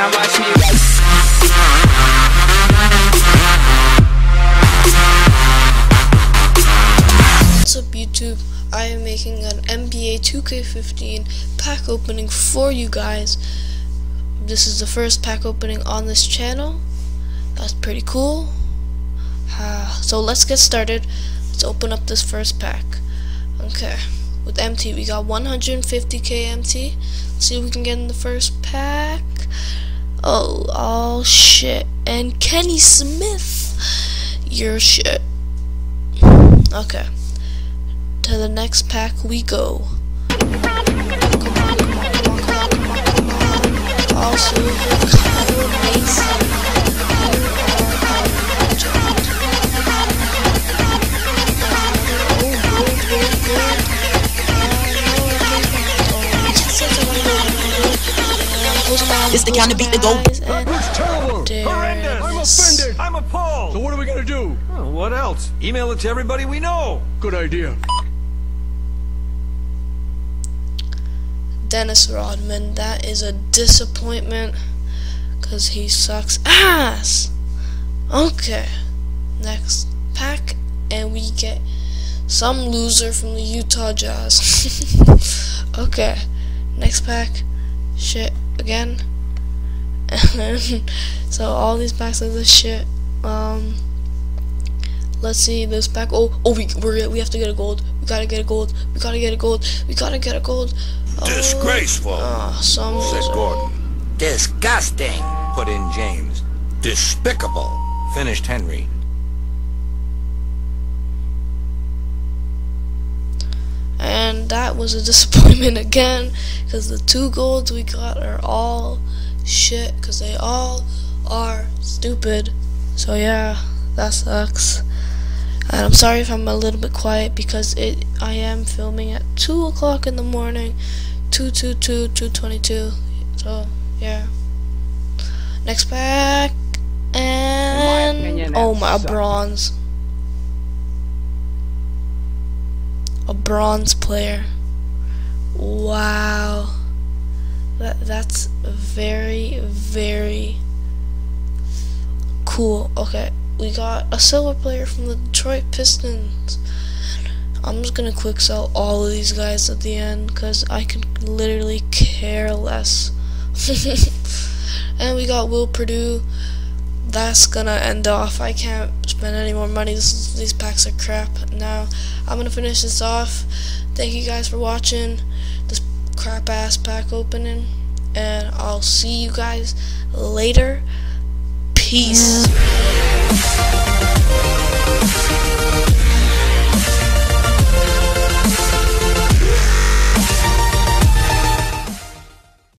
Now. What's up YouTube? I am making an NBA 2K15 pack opening for you guys. This is the first pack opening on this channel. That's pretty cool. Uh, so let's get started. Let's open up this first pack. Okay. With MT, we got 150k MT. Let's see if we can get in the first pack. Oh, oh shit. And Kenny Smith. Your shit. Okay to the next pack we go. It's the kind of beat to go. That's terrible! Horrendous! I'm it is. offended! I'm appalled! So what are we gonna do? Oh, what else? Email it to everybody we know. Good idea. Dennis Rodman, that is a disappointment because he sucks ass. Okay, next pack, and we get some loser from the Utah Jazz. okay, next pack, shit again. so all these packs are this shit. Um, let's see this pack. Oh, oh, we we're, we have to get a gold. We gotta get a gold. We gotta get a gold. We gotta get a gold. Oh, Disgraceful, ah, some said. Gordon. Disgusting, put in James. Despicable, finished Henry. And that was a disappointment again because the two golds we got are all shit because they all are stupid. So yeah that sucks. And I'm sorry if I'm a little bit quiet because it I am filming at 2 o'clock in the morning 2 2 2 222 so yeah. Next pack and opinion, oh my sucks. bronze a bronze player. Wow. That that's very very cool. Okay, we got a silver player from the Detroit Pistons. I'm just gonna quick sell all of these guys at the end because I can literally care less. and we got Will Perdue. That's gonna end off. I can't spend any more money. This is, these packs are crap. Now I'm gonna finish this off. Thank you guys for watching this crap ass pack opening, and I'll see you guys later. Peace.